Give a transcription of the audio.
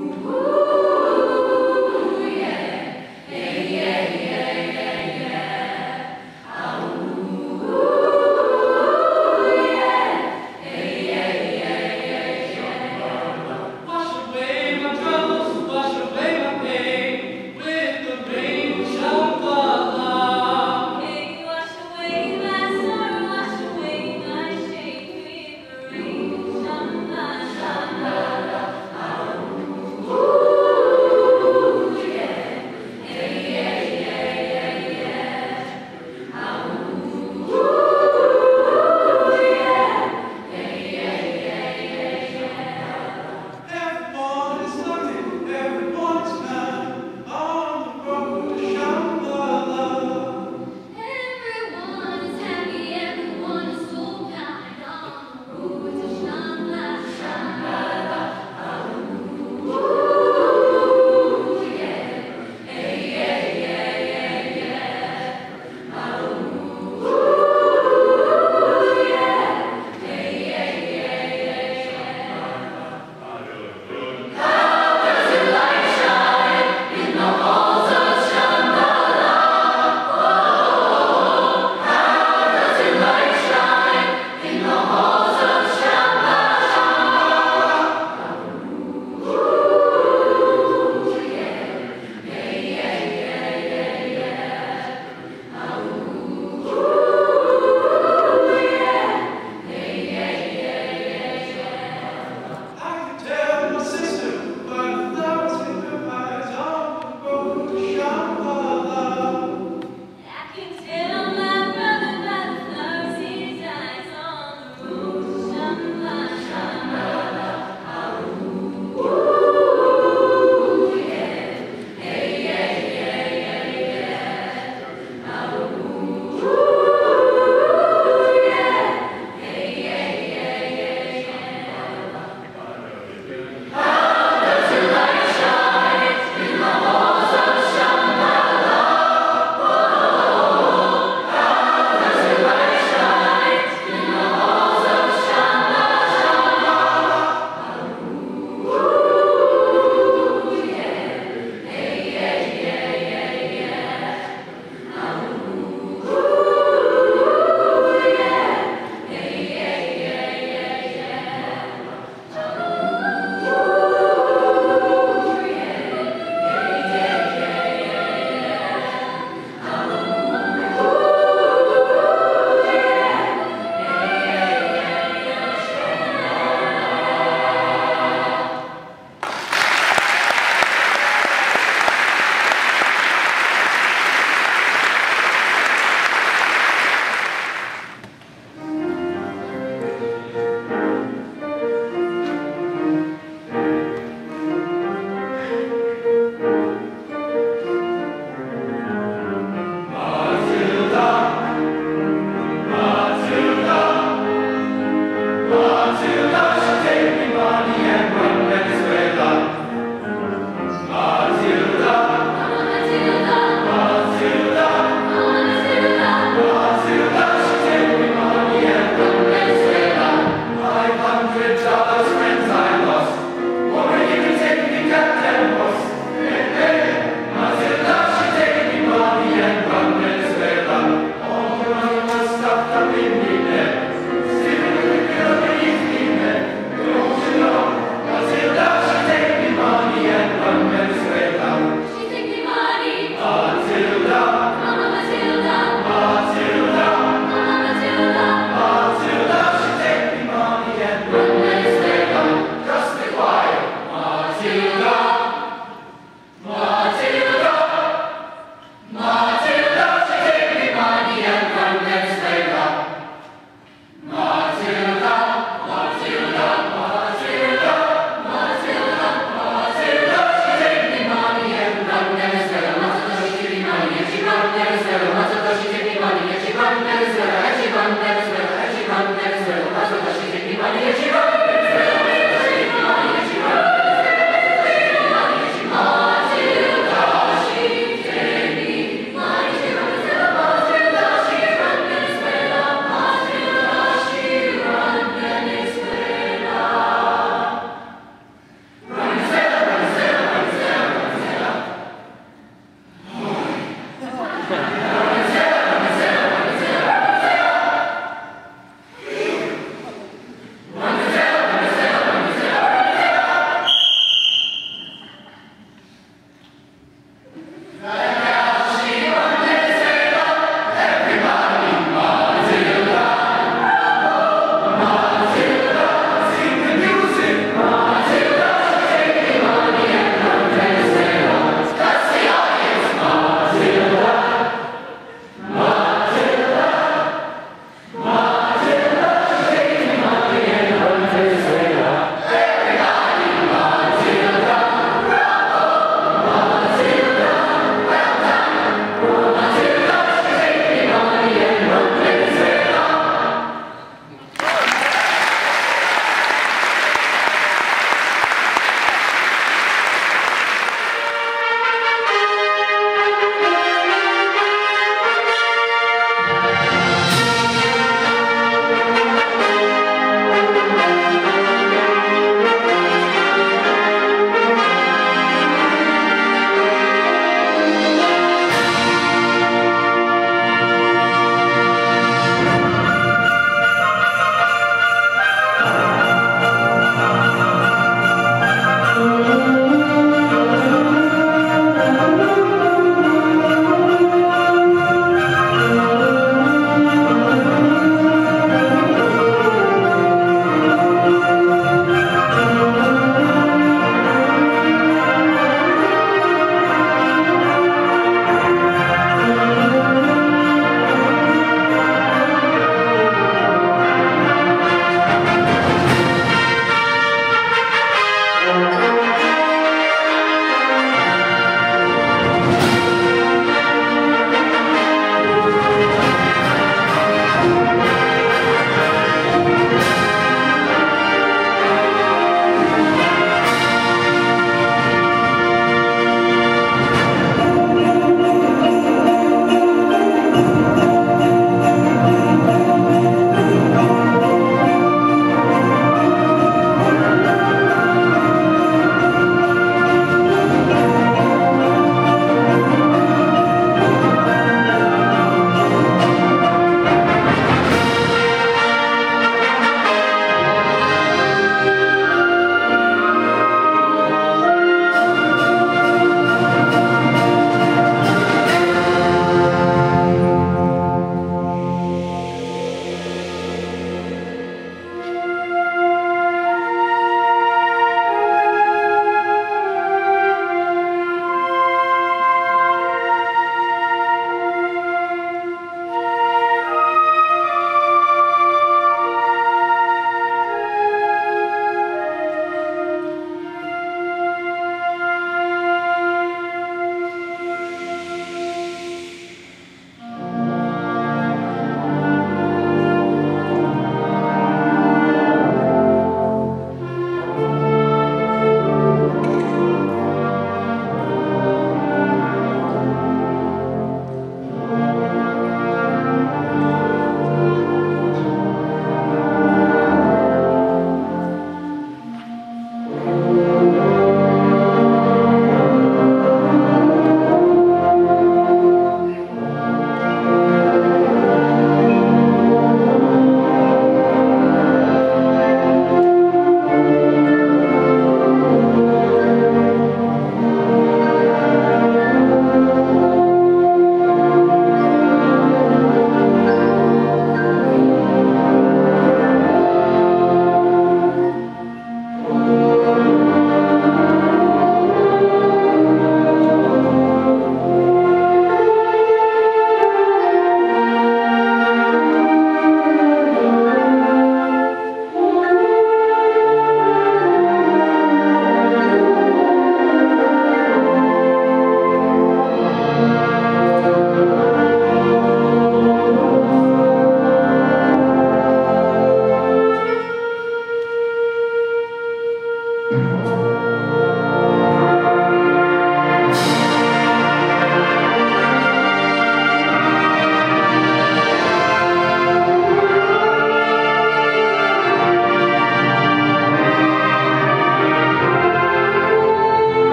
Woo!